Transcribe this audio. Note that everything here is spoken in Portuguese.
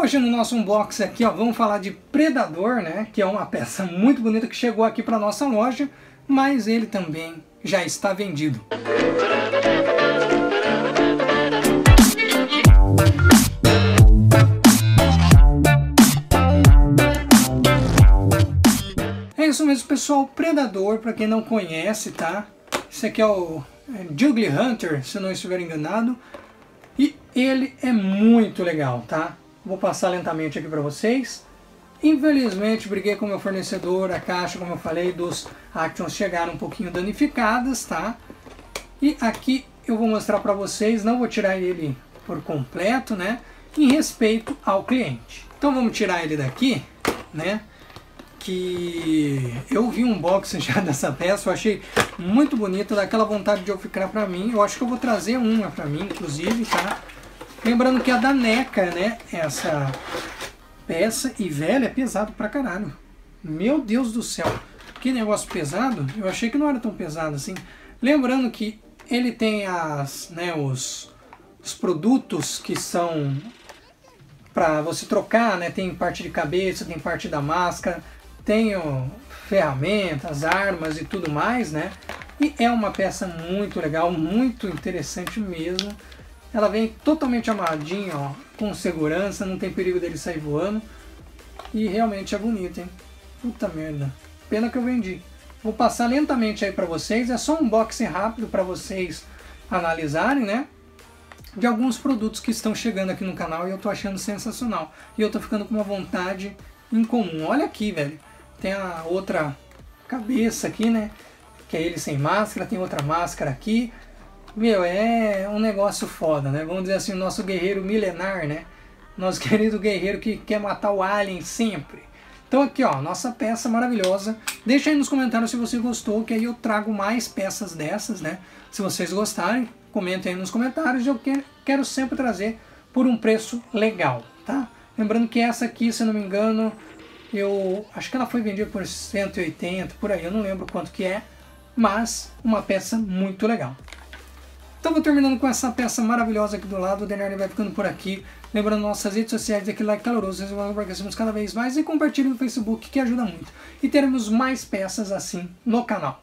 hoje no nosso unboxing aqui, ó, vamos falar de Predador, né? Que é uma peça muito bonita que chegou aqui para nossa loja, mas ele também já está vendido. É isso mesmo, pessoal. Predador, para quem não conhece, tá? Esse aqui é o é, Juggly Hunter, se não estiver enganado. E ele é muito legal, tá? Vou passar lentamente aqui para vocês. Infelizmente, briguei com o meu fornecedor, a caixa, como eu falei, dos Actions chegaram um pouquinho danificadas, tá? E aqui eu vou mostrar para vocês, não vou tirar ele por completo, né? Em respeito ao cliente. Então vamos tirar ele daqui, né? Que eu vi um box já dessa peça, eu achei muito bonito, daquela vontade de eu ficar para mim. Eu acho que eu vou trazer uma para mim, inclusive, tá? Lembrando que a da NECA, né? Essa peça e velha é pesado pra caralho. Meu Deus do céu. Que negócio pesado. Eu achei que não era tão pesado assim. Lembrando que ele tem as, né, os, os produtos que são para você trocar, né? Tem parte de cabeça, tem parte da máscara, tem o, ferramentas, armas e tudo mais, né? E é uma peça muito legal, muito interessante mesmo. Ela vem totalmente amarradinha, ó, com segurança, não tem perigo dele sair voando. E realmente é bonito, hein? Puta merda. Pena que eu vendi. Vou passar lentamente aí pra vocês. É só um unboxing rápido para vocês analisarem, né? De alguns produtos que estão chegando aqui no canal e eu tô achando sensacional. E eu tô ficando com uma vontade incomum. Olha aqui, velho. Tem a outra cabeça aqui, né? Que é ele sem máscara. Tem outra máscara aqui. Meu, é um negócio foda, né? Vamos dizer assim, o nosso guerreiro milenar, né? Nosso querido guerreiro que quer matar o alien sempre. Então aqui, ó, nossa peça maravilhosa. Deixa aí nos comentários se você gostou, que aí eu trago mais peças dessas, né? Se vocês gostarem, comentem aí nos comentários. Eu quero sempre trazer por um preço legal, tá? Lembrando que essa aqui, se eu não me engano, eu acho que ela foi vendida por 180, por aí, eu não lembro quanto que é, mas uma peça muito legal. Então vou terminando com essa peça maravilhosa aqui do lado, o Denardi vai ficando por aqui. Lembrando nossas redes sociais, aquele like caloroso, para que cada vez mais e compartilhe no Facebook que ajuda muito. E teremos mais peças assim no canal.